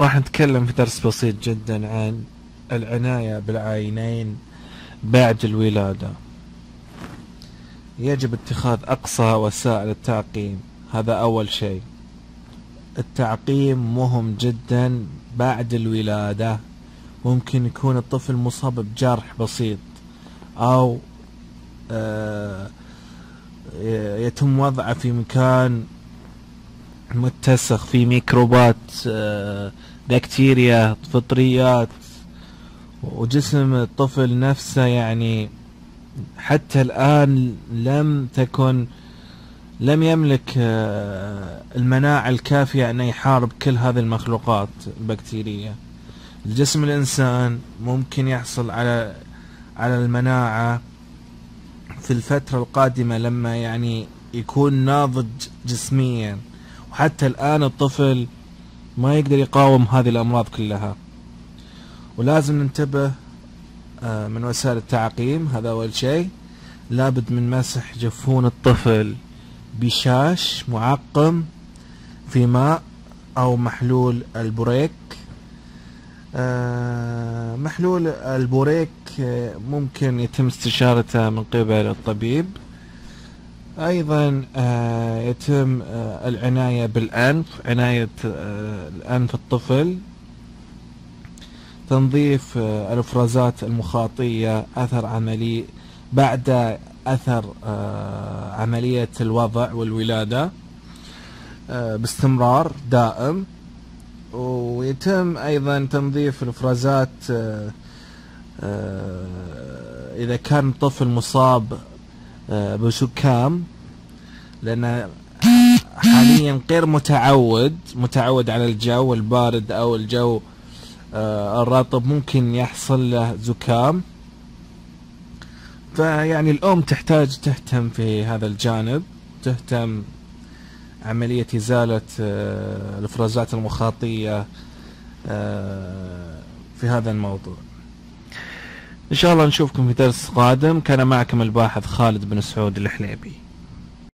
راح نتكلم في درس بسيط جدا عن العناية بالعينين بعد الولادة. يجب اتخاذ أقصى وسائل التعقيم. هذا أول شيء. التعقيم مهم جدا بعد الولادة. ممكن يكون الطفل مصاب بجرح بسيط أو آه، يتم وضعه في مكان متسخ في ميكروبات آه، بكتيريا فطريات وجسم الطفل نفسه يعني حتى الآن لم تكن لم يملك آه، المناعة الكافية أن يحارب كل هذه المخلوقات البكتيرية. الجسم الإنسان ممكن يحصل على على المناعة في الفترة القادمة لما يعني يكون ناضج جسميا. وحتى الآن الطفل ما يقدر يقاوم هذه الأمراض كلها. ولازم ننتبه آه، من وسائل التعقيم هذا أول شيء. لابد من مسح جفون الطفل بشاش معقم في ماء أو محلول البوريك. آه، محلول البوريك آه، ممكن يتم استشارته من قبل الطبيب. أيضا آه، يتم العناية بالأنف عناية الأنف الطفل. تنظيف الإفرازات المخاطية أثر عملي بعد أثر عملية الوضع والولادة باستمرار دائم. ويتم أيضا تنظيف الإفرازات آه، آه، إذا كان طفل مصاب آه، بسكام لأن حاليا غير متعود متعود على الجو البارد أو الجو الرطب ممكن يحصل له زكام. فيعني الأم تحتاج تهتم في هذا الجانب تهتم عملية إزالة آه، الإفرازات المخاطية آه، في هذا الموضوع. إن شاء الله نشوفكم في درس قادم. كان معكم الباحث خالد بن سعود الحليبي.